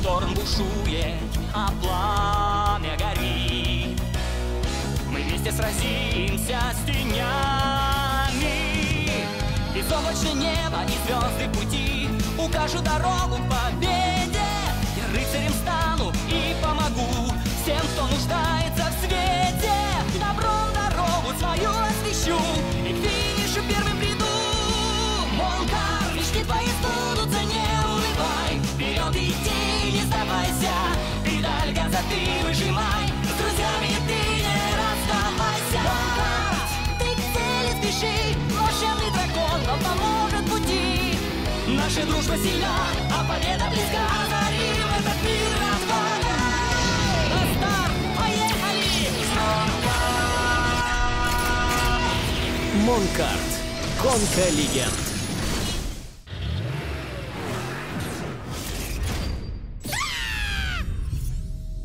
шторм бушует, а пламя горит. Мы вместе сразимся с тенями. Безоблачное небо и звезды пути укажут дорогу к победе. Я рыцарем стану и помогу всем, кто нуждается в свете. Наша дружба сильна, а победа близка. Озарим этот мир отвагой. На старт, поехали! Монкарт. Гонка легенд.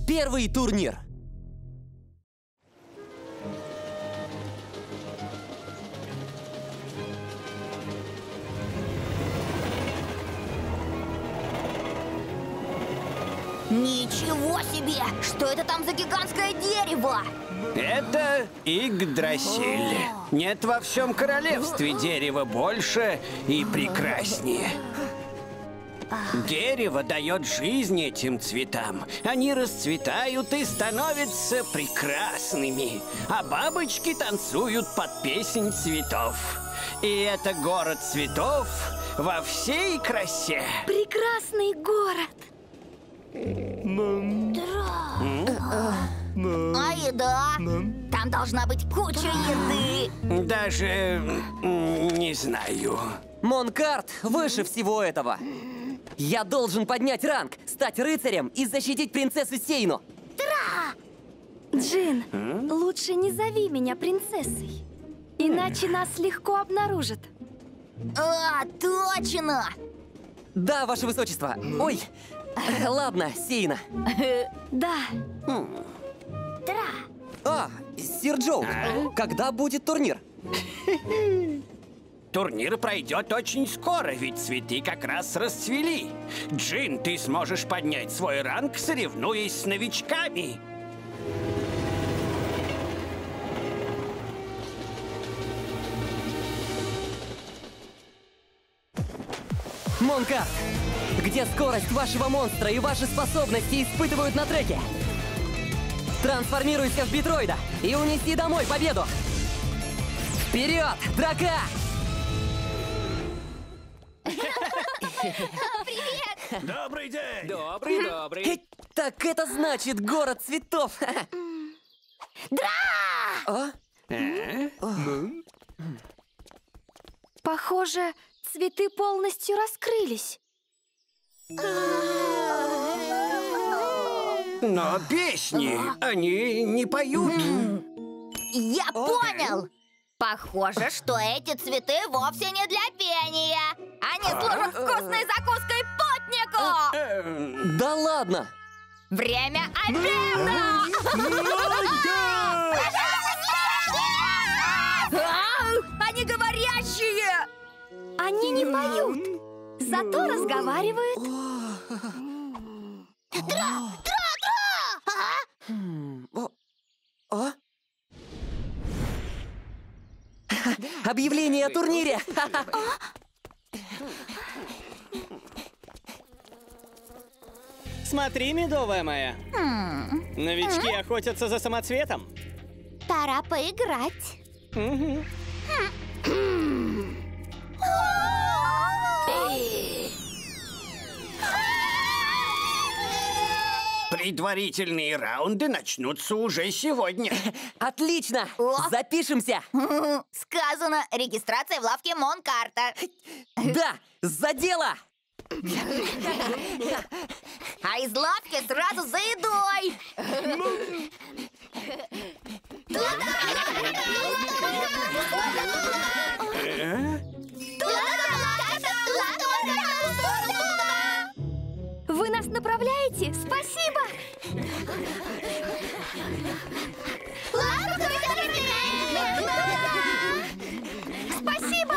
Первый турнир. Ничего себе! Что это там за гигантское дерево? Это Игдрасиль. Нет во всем королевстве дерева больше и прекраснее. Дерево дает жизнь этим цветам. Они расцветают и становятся прекрасными. А бабочки танцуют под песнь цветов. И это город цветов во всей красе. Прекрасный город! А еда? Там должна быть куча еды. Даже не знаю. Монкарт выше всего этого. Я должен поднять ранг, стать рыцарем и защитить принцессу Сейну. Джин, лучше не зови меня принцессой. Иначе нас легко обнаружат. А, точно! Да, ваше высочество. Ой, ладно, Сейна. Да, А, сир Джоу, когда будет турнир? Турнир пройдет очень скоро, ведь цветы как раз расцвели. Джин, ты сможешь поднять свой ранг, соревнуясь с новичками. Монкарт, где скорость вашего монстра и ваши способности испытывают на треке. Трансформируйся в Битроида и унеси домой победу. Вперед, драка! Добрый день! Добрый, добрый. Так это значит город цветов. А? похоже, цветы полностью раскрылись. Но песни, они не поют. Я понял! Похоже, что эти цветы вовсе не для пения. Они служат вкусной закуской путнику! Эм, Да ладно! Время обеда! Ау, Они говорящие! Они не поют, зато разговаривают. А? Объявление о турнире! Смотри, медовая моя. Новички охотятся за самоцветом. Пора поиграть. Предварительные раунды начнутся уже сегодня. Отлично! О! Запишемся! Сказано, регистрация в лавке Монкарта. Да, за дело! А из лавки сразу за едой. Вы нас направляете? Спасибо! Спасибо!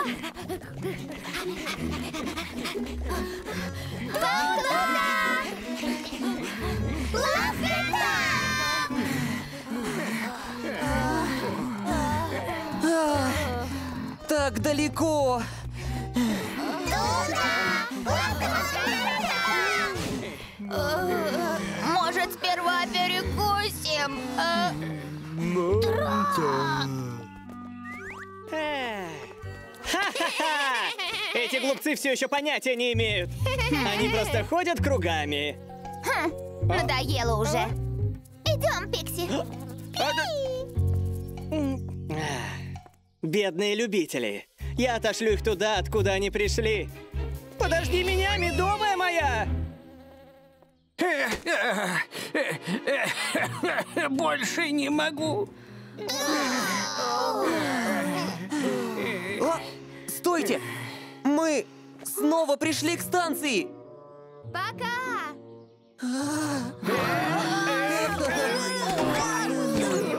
Туда! Так далеко! Туда! Ласка-ласка! Может, сперва перекусим? Э, Ха-ха-ха! Эти глупцы все еще понятия не имеют. Они просто ходят кругами. Надоело уже. Идем, Пикси. Бедные любители. Я отошлю их туда, откуда они пришли. Подожди меня, медовая моя! Больше не могу. А, стойте! Мы снова пришли к станции! Пока!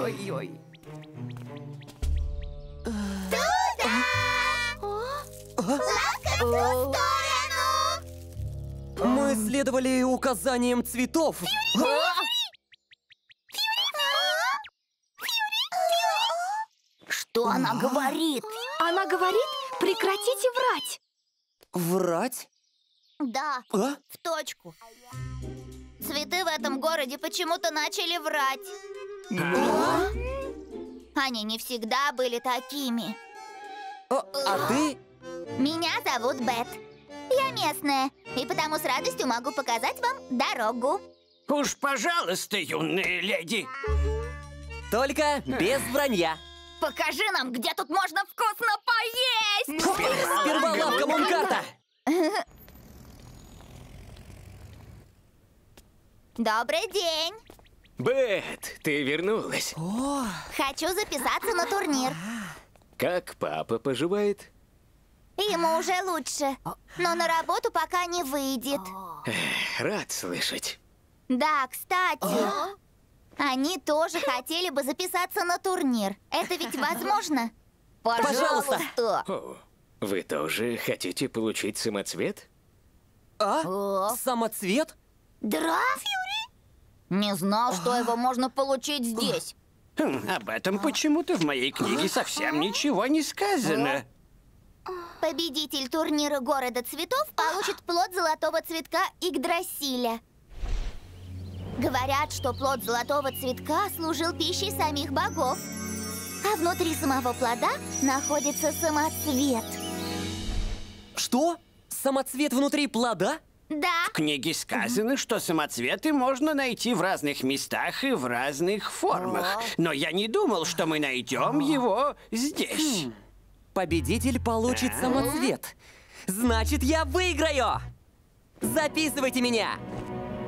Ой-ой-ой. Туда! Лапка в ту сторону! Мы следовали указаниям цветов. Что она говорит? Она говорит, прекратите врать. Врать? Да, А? в точку. Цветы в этом городе почему-то начали врать. Они не всегда были такими. А, а ты? Меня зовут Бет. Я местная, и потому с радостью могу показать вам дорогу. Уж, пожалуйста, юная леди. Только без вранья. Покажи нам, где тут можно вкусно поесть! Сперва лавка Монкарта. Добрый день! Бет, ты вернулась. Хочу записаться на турнир. Как папа поживает? Ему уже лучше, но на работу пока не выйдет. Рад слышать. Да, кстати, они тоже хотели бы записаться на турнир. Это ведь возможно? Пожалуйста. Пожалуйста. О, вы тоже хотите получить самоцвет? А? О, Самоцвет? Да? Не знал, что его можно получить здесь. Хм, об этом почему-то в моей книге совсем ничего не сказано. Победитель турнира города цветов получит плод золотого цветка Игдрасиля. Говорят, что плод золотого цветка служил пищей самих богов. А внутри самого плода находится самоцвет. Что? Самоцвет внутри плода? Да, В книге сказано, что самоцветы можно найти в разных местах и в разных формах. Но я не думал, что мы найдем его здесь. Победитель получит самоцвет. Значит, я выиграю! Записывайте меня!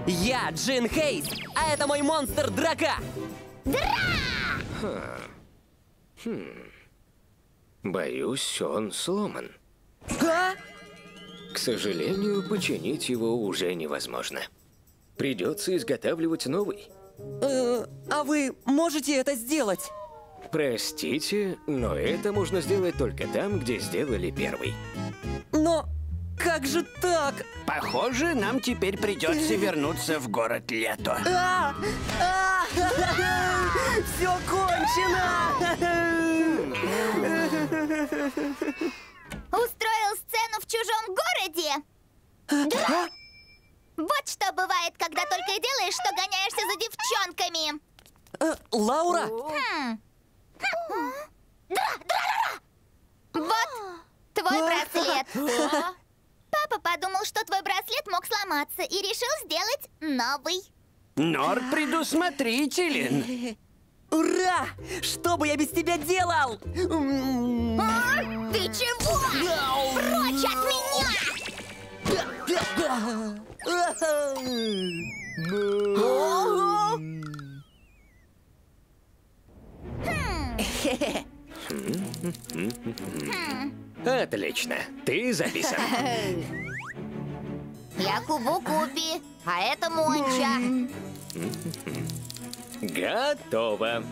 Я Джин Хейс, а это мой монстр Драка! Боюсь, он сломан. А? К сожалению, починить его уже невозможно. Придется изготавливать новый. Э, а вы можете это сделать? Простите, но это можно сделать только там, где сделали первый. Но как же так? Похоже, нам теперь придется вернуться в город Лето. А! А! Все кончено! устроил сцену в чужом городе. А? Вот что бывает, когда только и делаешь, что гоняешься за девчонками. Э, Лаура? Хм. Вот твой браслет. Папа подумал, что твой браслет мог сломаться и решил сделать новый. Нор предусмотрителен. Ура! Что бы я без тебя делал? А? Ты чего? Прочь от меня! Отлично, ты записан. Я Кубу Купи, а это Монча. Готово.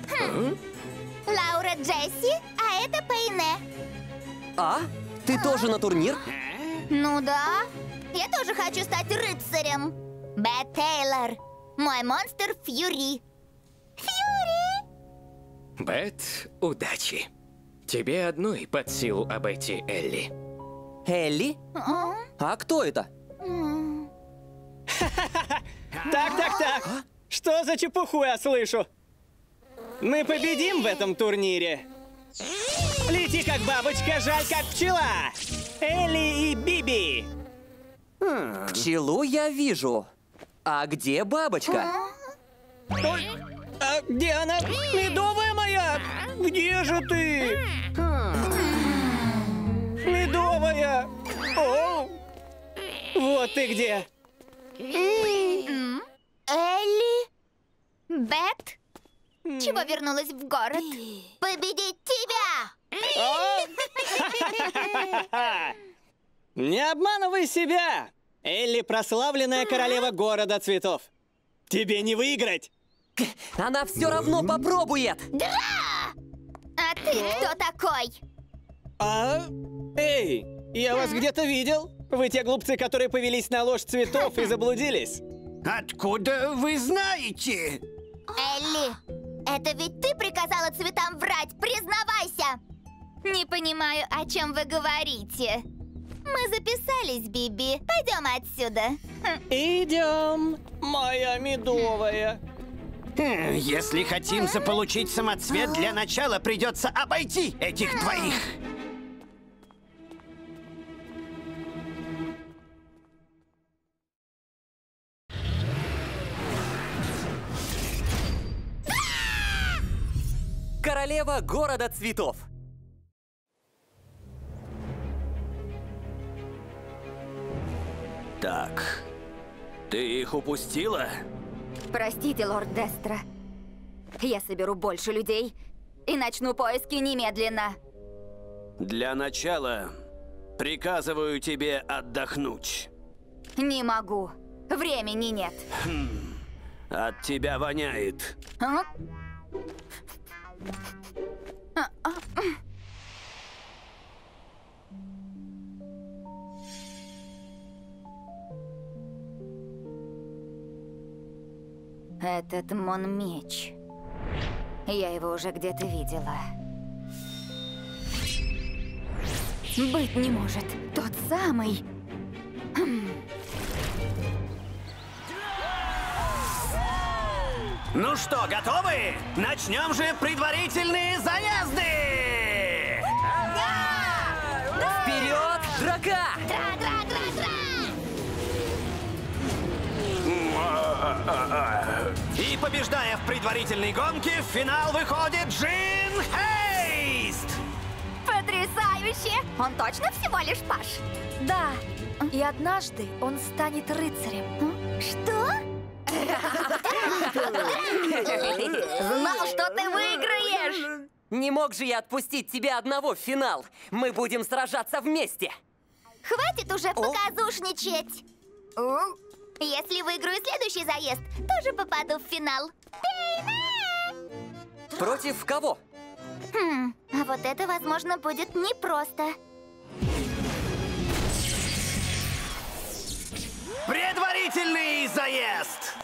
Лаура Джесси, а это Пейне. А? Ты тоже на турнир? Ну да, я тоже хочу стать рыцарем. Бэт Тейлор, мой монстр Фьюри. Фьюри! Бет, удачи. Тебе одной под силу обойти Элли. Элли? А кто это? Так, так, так. Что за чепуху я слышу? Мы победим в этом турнире. Лети как бабочка, жаль как пчела. Элли и Биби. Пчелу я вижу. А где бабочка? Ой, а где она? Медовая моя! Где же ты? Медовая! О! Вот ты где! Элли? Бет? Чего вернулась в город? Победить тебя! Не обманывай себя! Элли прославленная королева города цветов. Тебе не выиграть! Она все равно попробует! А ты кто такой? А? Эй, я вас где-то видел? Вы те глупцы, которые повелись на ложь цветов и заблудились? Откуда вы знаете? Элли, это ведь ты приказала цветам врать, признавайся! Не понимаю, о чем вы говорите. Мы записались, Биби. Пойдем отсюда. Идем, моя медовая. Если хотим заполучить самоцвет, для начала придется обойти этих двоих. Королева города цветов. Так, ты их упустила? Простите, лорд Дестра. Я соберу больше людей и начну поиски немедленно. Для начала приказываю тебе отдохнуть. Не могу. Времени нет. От тебя воняет. А? Этот мон меч. Я его уже где-то видела. Быть не может. Тот самый. Ну что, готовы? Начнем же предварительные заезды! Вперед, драка! И побеждая в предварительной гонке, в финал выходит Джин Хейст! Потрясающе! Он точно всего лишь Паш? Да, и однажды он станет рыцарем. Что? Знал, что ты выиграешь! Не мог же я отпустить тебя одного в финал. Мы будем сражаться вместе. Хватит уже показушничать! Если выиграю следующий заезд, тоже попаду в финал. Против кого? Хм, а вот это, возможно, будет непросто. Предварительный заезд!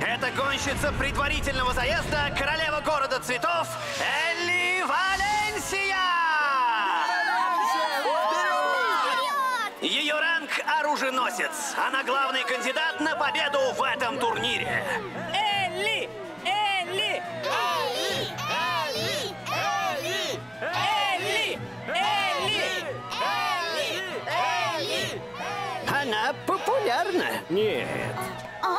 Это гонщица предварительного заезда, королева города цветов, Элли Валенсия! Ее ранг оруженосец. Она главный кандидат на победу в этом турнире. Элли! Элли! Элли! Элли! Элли! Элли! Элли! Элли! Элли! Она популярна. Нет. А?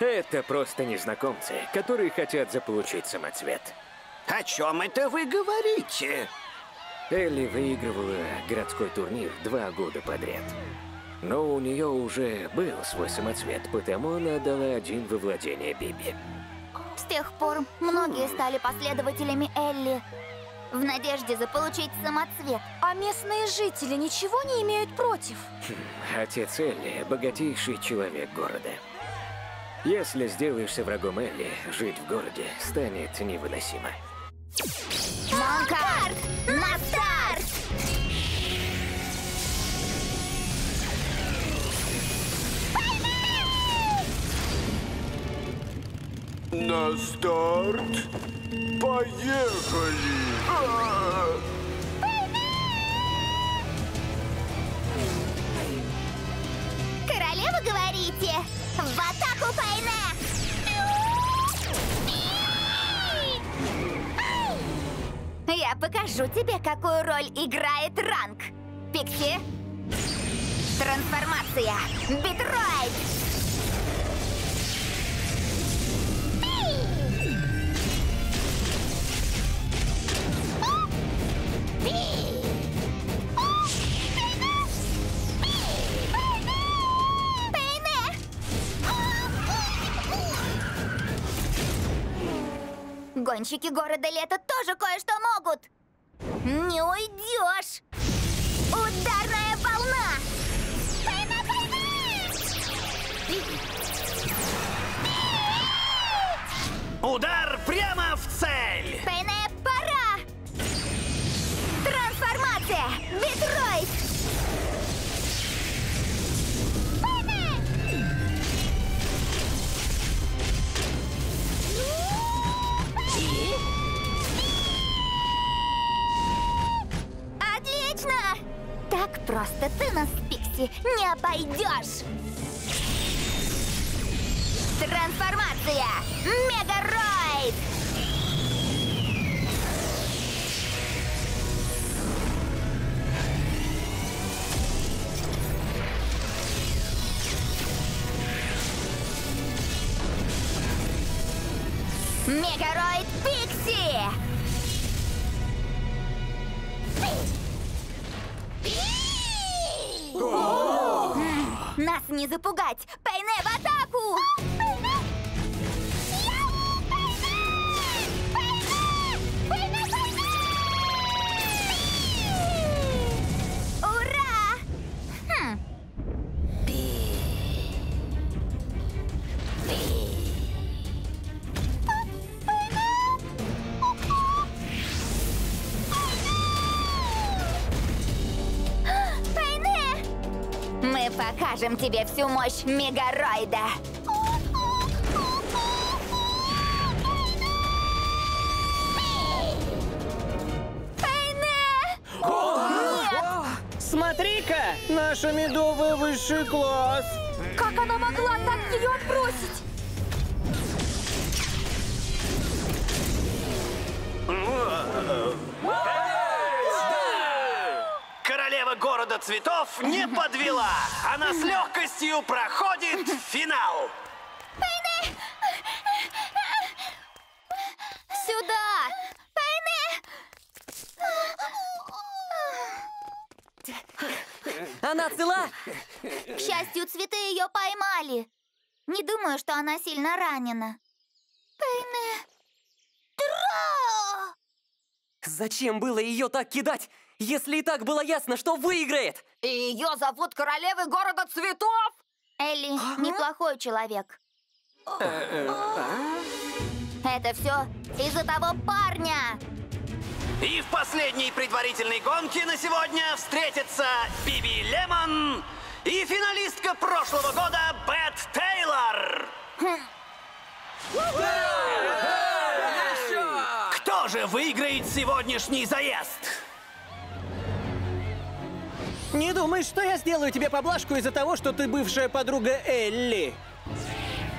Это просто незнакомцы, которые хотят заполучить самоцвет. О чем это вы говорите? Элли выигрывала городской турнир два года подряд. Но у нее уже был свой самоцвет, потому она отдала один во владение Биби. С тех пор многие стали последователями Элли в надежде заполучить самоцвет. А местные жители ничего не имеют против. Отец Элли – богатейший человек города. Если сделаешься врагом Элли, жить в городе станет невыносимо. Монкарт! На старт. Поехали! Королева, говорите? В атаку, Пайне! Я покажу тебе, какую роль играет ранг. Пикси. Трансформация. Битройд. Гонщики города Лета тоже кое-что могут. Не уйдешь. Ударная волна. Удар прямо Так просто ты нас, Пикси, не обойдешь! Трансформация! Мегароид! Мегароид Пикси! Нас не запугать! Пейне в атаку! Покажем тебе всю мощь Мегароида. Смотри-ка, наша медовая высший класс. Как она могла так ее отбросить? Королева города цветов не подвела. Она с легкостью проходит финал. Сюда! Пейне! Она цела? К счастью, цветы ее поймали. Не думаю, что она сильно ранена. Пейне! Тра! Зачем было ее так кидать, если и так было ясно, что выиграет? И ее зовут королевой города цветов? Элли неплохой человек. Это все из-за того парня. И в последней предварительной гонке на сегодня встретятся Биби Лемон и финалистка прошлого года Бет Тейлор. Выиграет сегодняшний заезд? Не думай, что я сделаю тебе поблажку из-за того, что ты бывшая подруга Элли.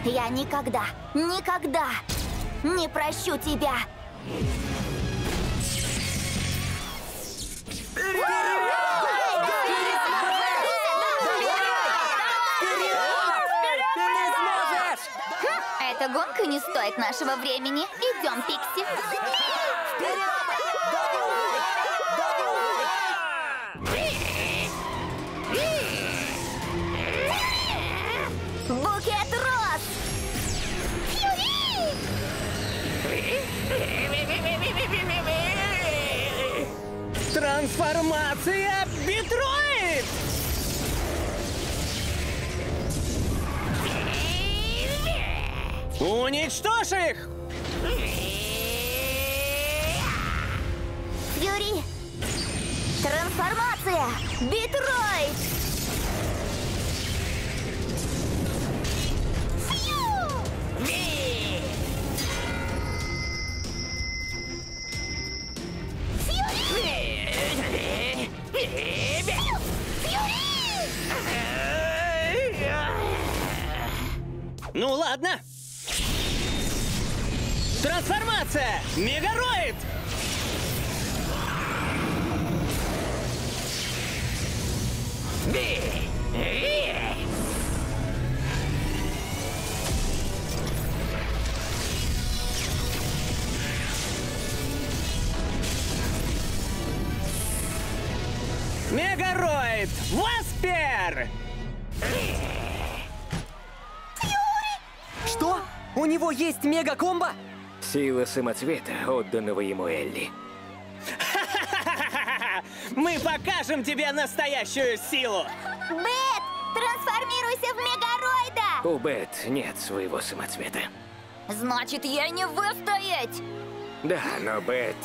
Я никогда, никогда не прощу тебя. Эта гонка не стоит нашего времени. Идем, Пикси. Букет роз! Трансформация Битроид! Уничтожь их! Фьюри! Трансформация! Битройд! Фью! Фьюри! Фьюри! Ну ладно! Трансформация! Мегароид! Есть мега-комбо? Сила самоцвета, отданного ему Элли. Мы покажем тебе настоящую силу! Бет, трансформируйся в Мегароида! У Бет нет своего самоцвета. Значит, ей не выстоять! Да, но Бет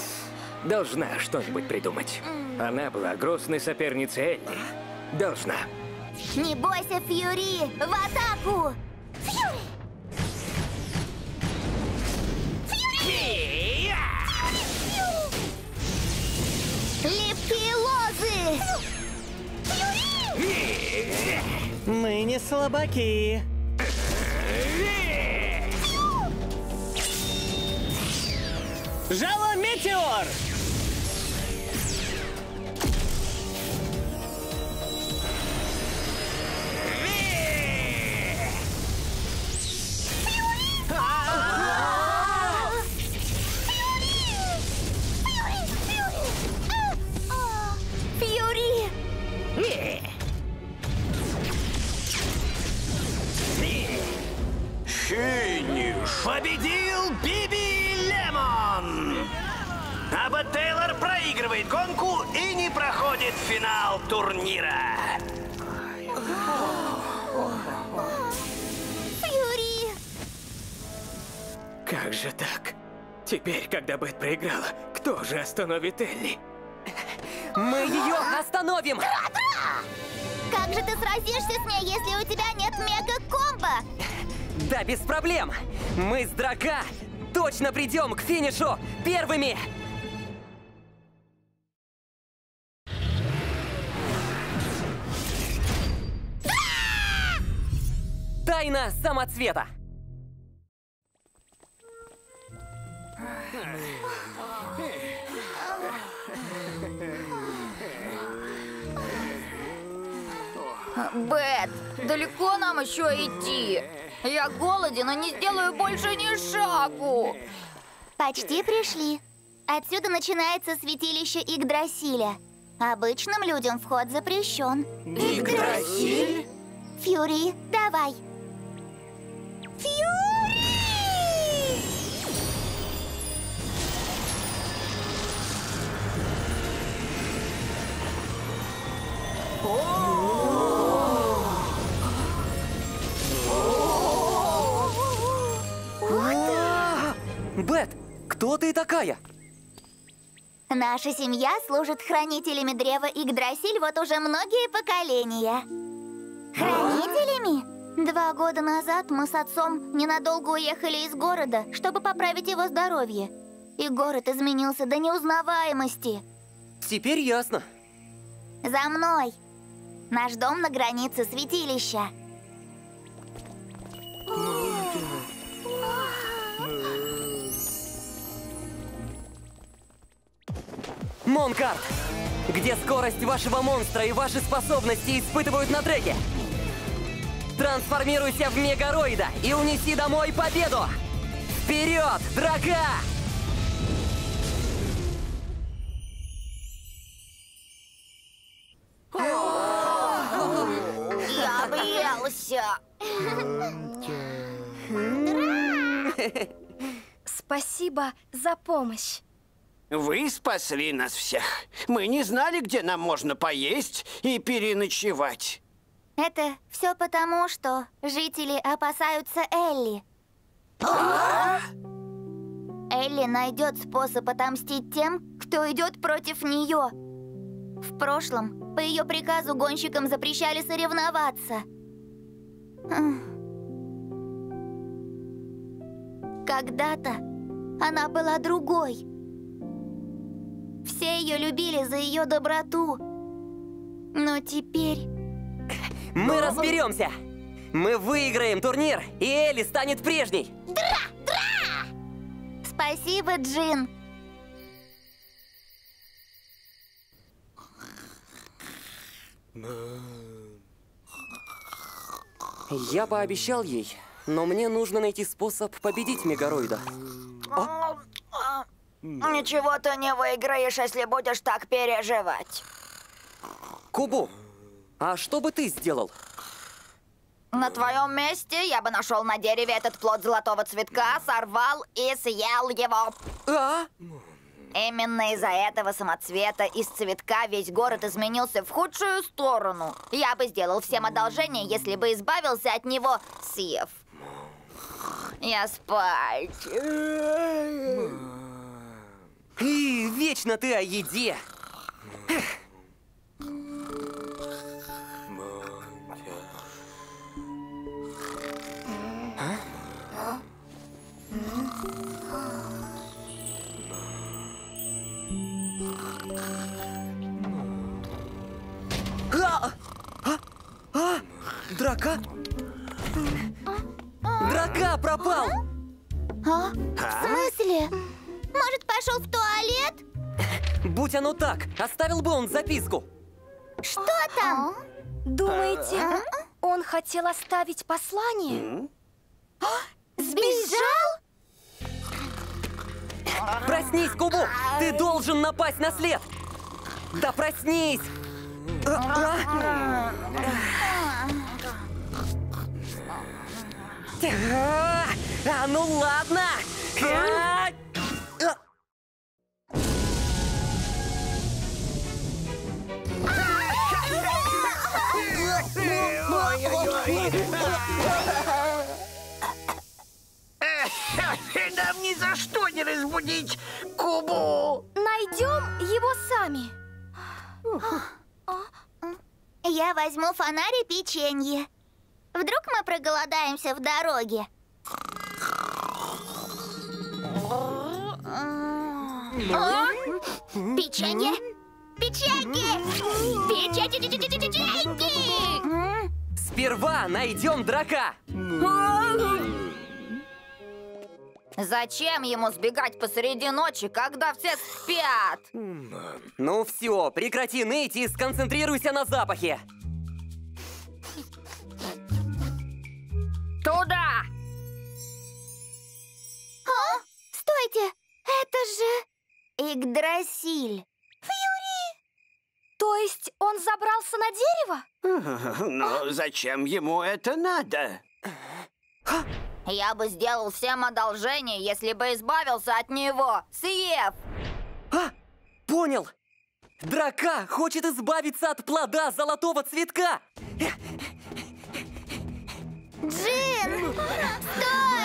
должна что-нибудь придумать. Она была грозной соперницей Элли. Должна. Не бойся, Фьюри! В атаку! Мы не слабаки. Жало метеор! Победил Биби Лемон! Аба Тейлор проигрывает гонку и не проходит финал турнира. Фьюри! Как же так? Теперь, когда Бет проиграла, кто же остановит Элли? Мы ее остановим! Как же ты сразишься с ней, если у тебя нет мега-комбо? Да, без проблем! Мы с Драка точно придем к финишу первыми! Тайна самоцвета! Бет, далеко нам еще идти? Я голоден и не сделаю больше ни шагу. Почти пришли. Отсюда начинается святилище Игдрасиля. Обычным людям вход запрещен. Игдрасиль? Фьюри, давай. Фьюри! Бет, кто ты такая? Наша семья служит хранителями древа Игдрасиль вот уже многие поколения. Хранителями? Два года назад мы с отцом ненадолго уехали из города, чтобы поправить его здоровье. И город изменился до неузнаваемости. Теперь ясно. За мной! Наш дом на границе святилища. Монкарт! Где скорость вашего монстра и ваши способности испытывают на треке? Трансформируйся в Мегароида и унеси домой победу! Вперед, драка! Я боялся. Спасибо за помощь. Вы спасли нас всех. Мы не знали, где нам можно поесть и переночевать. Это все потому, что жители опасаются Элли. Элли найдет способ отомстить тем, кто идет против нее. В прошлом по ее приказу гонщикам запрещали соревноваться. Когда-то она была другой. Все ее любили за ее доброту. Но теперь... Мы разберемся! Мы выиграем турнир, и Элли станет прежней! Спасибо, Джин. Я пообещал ей, но мне нужно найти способ победить Мегароида. Ничего ты не выиграешь, если будешь так переживать. Кубу, а что бы ты сделал? На твоем месте я бы нашел на дереве этот плод золотого цветка, сорвал и съел его. А? Именно из-за этого самоцвета из цветка весь город изменился в худшую сторону. Я бы сделал всем одолжение, если бы избавился от него, съев. Я спать. И вечно ты о еде! А! А! А! Драка? Драка пропал! А? В смысле? Может, пошел в туалет? Будь оно так, оставил бы он записку. Что там? Думаете, он хотел оставить послание? Сбежал? Проснись, Кубу! Ты должен напасть на след! Да проснись! А, а. А, а, ну ладно! Нам ни за что не разбудить Кубу! Найдем его сами. Я возьму фонарь и печенье. Вдруг мы проголодаемся в дороге? О! Печенье! Печенье! Печенье! Сперва найдем драка! Зачем ему сбегать посреди ночи, когда все спят? Ну все, прекрати ныть и сконцентрируйся на запахе! Туда! А? Стойте! Это же Игдрасиль. То есть он забрался на дерево? Но зачем ему это надо? Я бы сделал всем одолжение, если бы избавился от него, съев. А, понял! Драка хочет избавиться от плода золотого цветка! Джин! Стой!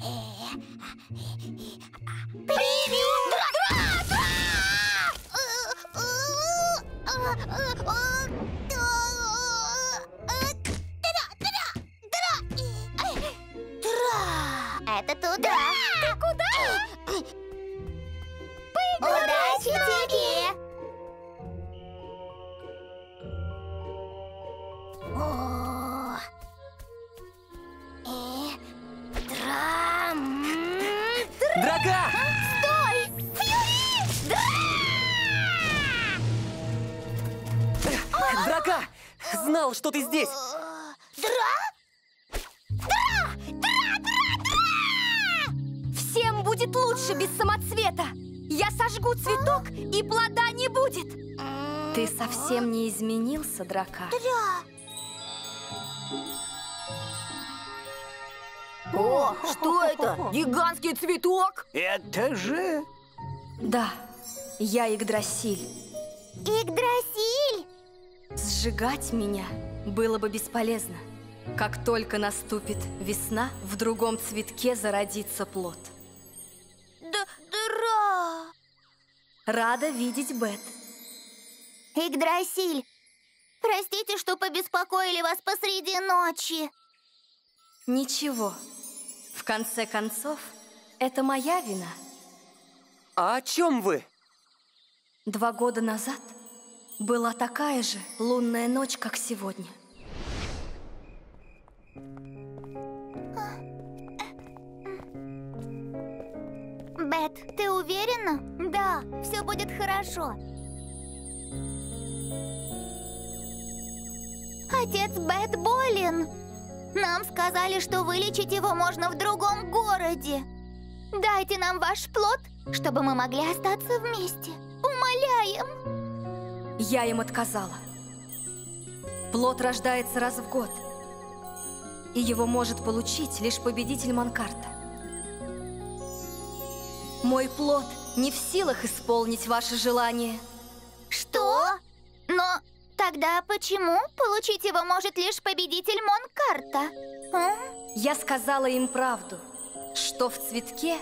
Привет! Это туда. Драка! Знал, что ты здесь! Дра? Дра! Дра! Дра! Дра! Всем будет лучше без самоцвета. Я сожгу цветок, и плода не будет. Ты совсем не изменился, драка. Дра! О, что это? Гигантский цветок? Это же... Да, я Игдрасиль. Игдрасиль! Сжигать меня было бы бесполезно. Как только наступит весна, в другом цветке зародится плод. Д Дра! Рада видеть Бет. Игдрасиль, простите, что побеспокоили вас посреди ночи. Ничего. В конце концов, это моя вина, А о чем вы? Два года назад была такая же лунная ночь, как сегодня. Бет, ты уверена? Да, все будет хорошо. Отец Бет болен. Нам сказали, что вылечить его можно в другом городе. Дайте нам ваш плод, чтобы мы могли остаться вместе. Умоляем. Я им отказала. Плод рождается раз в год. И его может получить лишь победитель Манкарта. Мой плод не в силах исполнить ваше желание. Что? Но тогда почему получить его может лишь победитель Монкарта? А? Я сказала им правду, что в цветке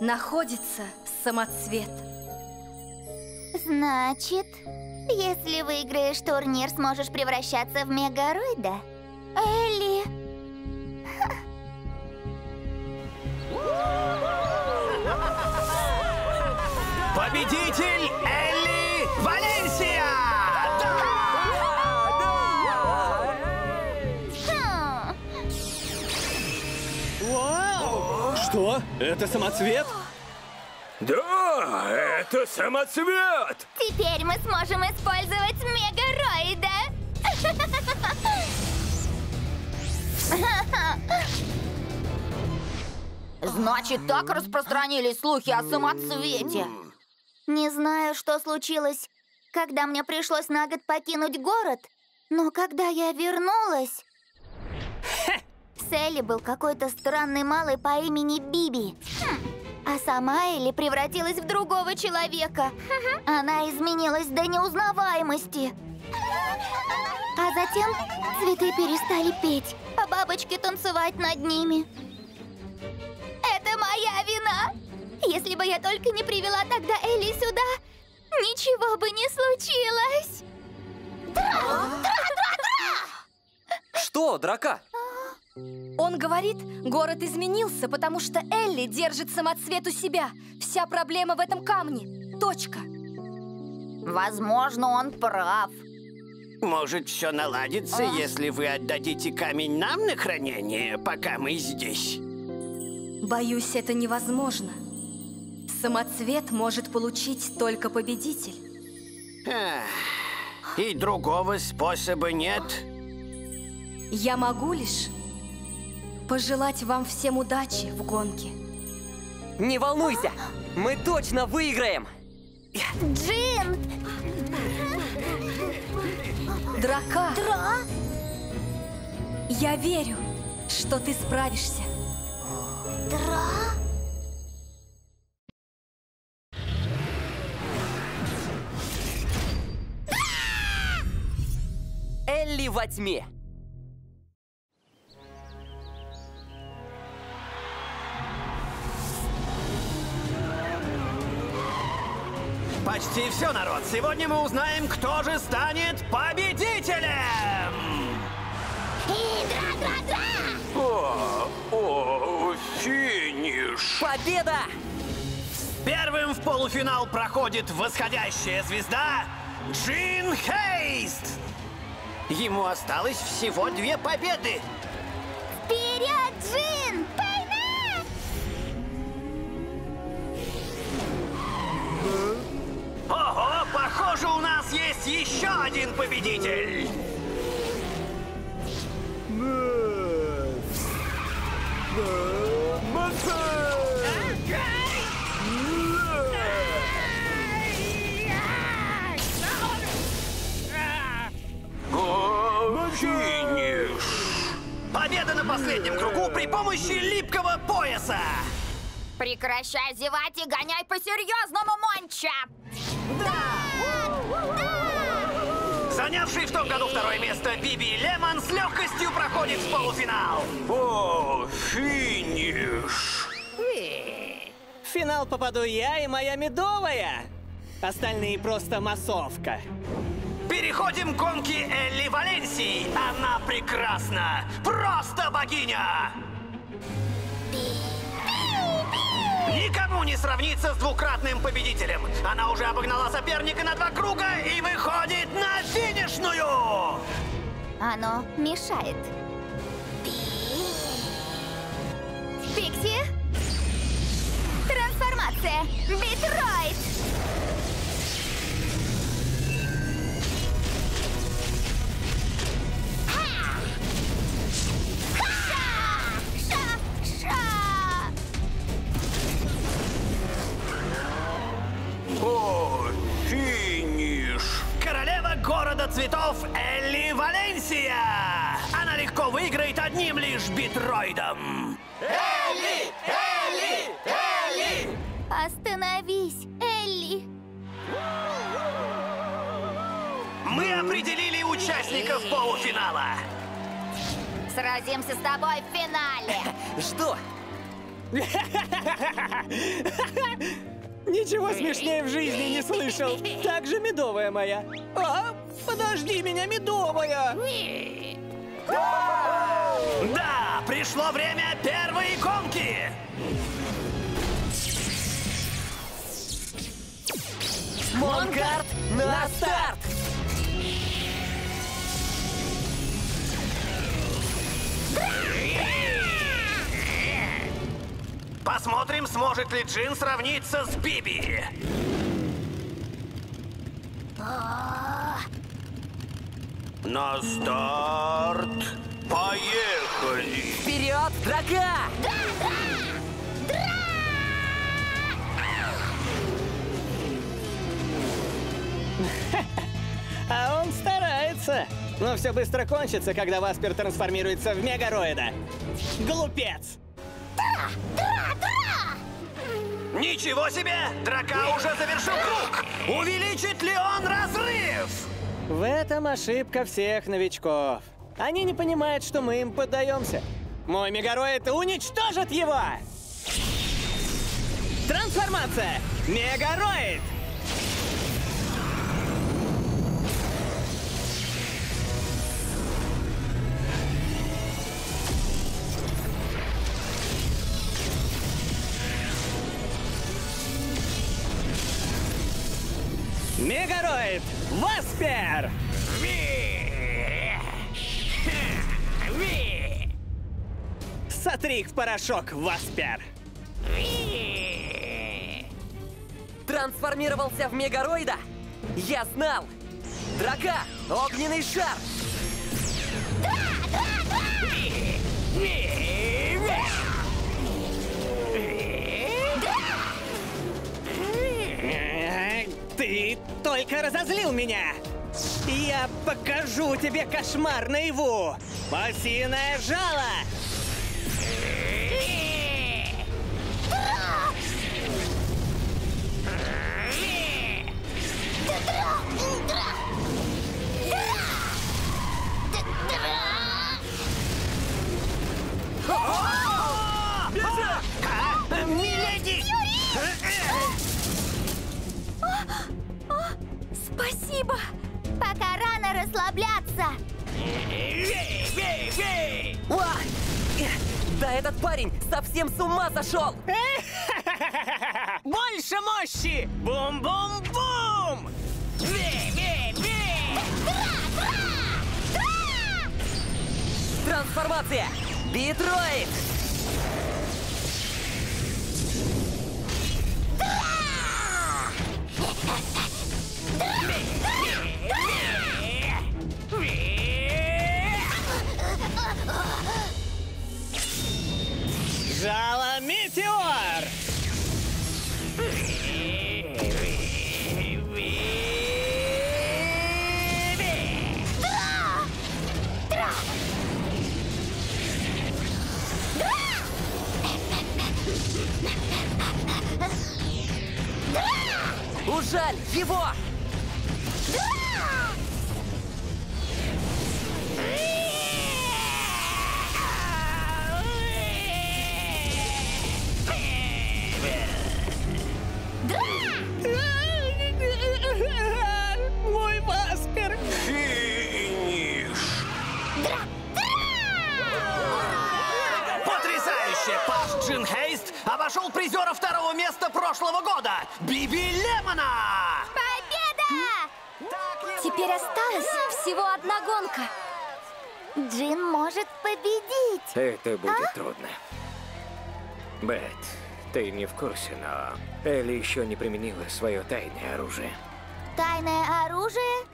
находится самоцвет. Значит, если выиграешь турнир, сможешь превращаться в мегароида? Элли! Победитель Элли Валенсия! Хм, Вау! Что? Это самоцвет? Да, это самоцвет! Теперь мы сможем использовать мегароида! Значит, так распространились слухи о самоцвете. Не знаю, что случилось, когда мне пришлось на год покинуть город, но когда я вернулась... С Элли был какой-то странный малый по имени Биби. Хм. А сама Элли превратилась в другого человека. Она изменилась до неузнаваемости. А затем цветы перестали петь, а бабочки танцевать над ними. Это моя вина! Если бы я только не привела тогда Элли сюда, ничего бы не случилось! Что, драка? Он говорит, город изменился, потому что Элли держит самоцвет у себя. Вся проблема в этом камне. Точка. Возможно, он прав. Может, все наладится, если вы отдадите камень нам на хранение, пока мы здесь? Боюсь, это невозможно. Самоцвет может получить только победитель. Ах, И другого способа нет? Я могу лишь пожелать вам всем удачи в гонке. Не волнуйся, мы точно выиграем! Джин! Драка, Дра? я верю, что ты справишься. Дра? Элли во тьме! Почти все, народ. Сегодня мы узнаем, кто же станет победителем! О, о, финиш! Победа! Первым в полуфинал проходит восходящая звезда Джин Хейст. Ему осталось всего две победы. Вперед, Джин! Поймай! Есть еще один победитель. Победа на последнем кругу при помощи липкого пояса. Прекращай зевать и гоняй по-серьезному, Монча! Занявший в том году второе место Биби Лемон с легкостью проходит в полуфинал. О, финиш! В финал попаду я и моя медовая. Остальные просто массовка. Переходим к гонке Элли Валенсии. Она прекрасна. Просто богиня. Никому не сравнится с двукратным победителем. Она уже обогнала соперника на два круга и выходит на финишную! Оно мешает. Пикси! Трансформация! Города цветов Элли Валенсия! Она легко выиграет одним лишь битроидом! Остановись, Элли! Мы определили участников полуфинала! Сразимся с тобой в финале! Что? Ничего смешнее в жизни не слышал. Так же медовая моя. А, подожди меня, медовая! Да, пришло время первой гонки! Монкарт на старт! Посмотрим, сможет ли Джин сравниться с Биби. На старт! Поехали! Вперед, драка! А он старается. Но все быстро кончится, когда Васпер трансформируется в мегароида. Глупец! Ничего себе! Драка уже завершил круг! Увеличит ли он разрыв? В этом ошибка всех новичков. Они не понимают, что мы им поддаемся. Мой мегароид уничтожит его! Трансформация! Мегароид! Мегароид! Васпер! Сотри их в порошок, Васпер! Трансформировался в мегароида? Я знал! Драка! Огненный шар! Э, Ты только разозлил меня! Я покажу тебе кошмар наяву! Осиное жало! Расслабляться! Ва! Э, Да этот парень совсем с ума сошел! Больше мощи! Бум-бум-бум! Трансформация! Битроид! Жало метеор! Ужаль его! Обошел призера второго места прошлого года, Биби Лемона! Победа! Теперь осталась всего одна гонка. Джин может победить. Это будет трудно. Бет, ты не в курсе, но Элли еще не применила свое тайное оружие. Тайное оружие?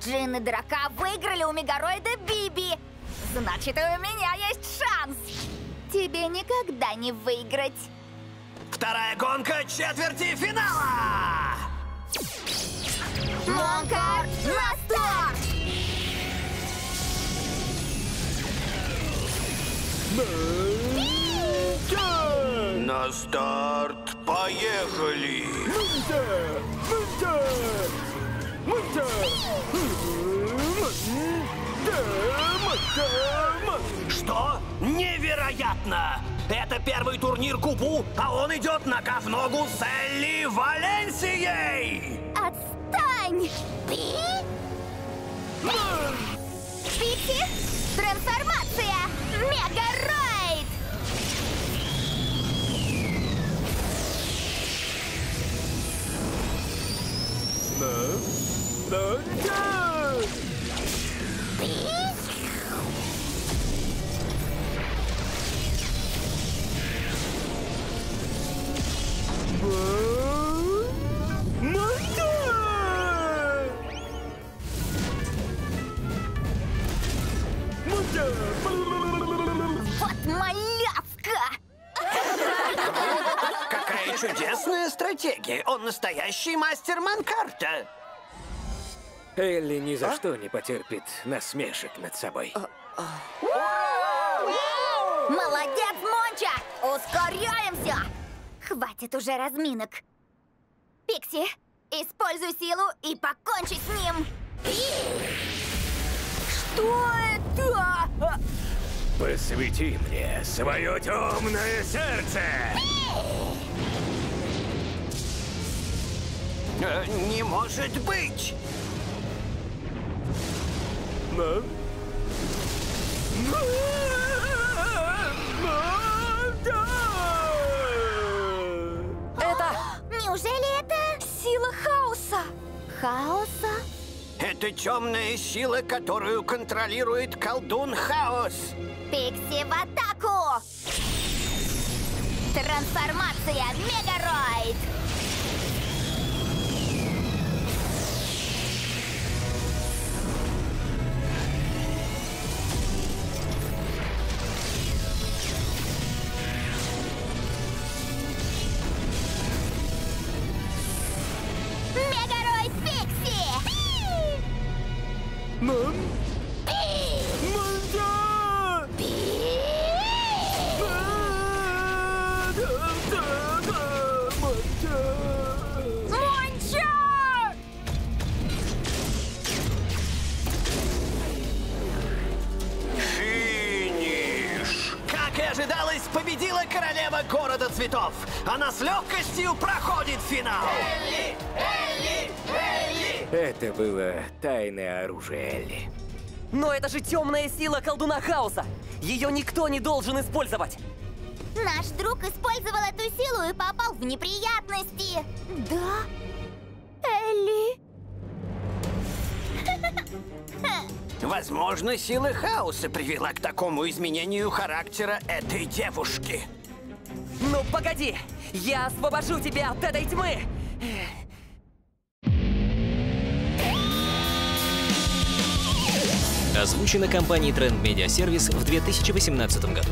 Джин и Драка выиграли у Мегароида Биби. Значит, и у меня есть шанс. Тебе никогда не выиграть. Вторая гонка четверти финала! Монкар на старт! На старт, поехали! Что? Невероятно! Это первый турнир Купу, а он идет нога в ногу с Элли Валенсией! Отстань! Пи? Пики? Трансформация! Мегароид! Вот малявка! Какая чудесная стратегия! Он настоящий мастер Манкарта! Элли ни за что не потерпит насмешек над собой. Молодец, Монча! Ускоряемся! Хватит уже разминок. Пикси, используй силу и покончи с ним! Что это? Посвяти мне свое темное сердце! Э, Не может быть! Это Неужели это сила хаоса. хаоса? Это темная сила, которую контролирует колдун Хаос. Пикси в атаку! Трансформация! Мегароид с легкостью проходит финал. Это было тайное оружие Элли. Но это же темная сила колдуна хаоса! Ее никто не должен использовать! Наш друг использовал эту силу и попал в неприятности. Да? Элли? Возможно, сила хаоса привела к такому изменению характера этой девушки. Погоди! Я освобожу тебя от этой тьмы! Озвучено компанией Trend Media Service в 2018 году.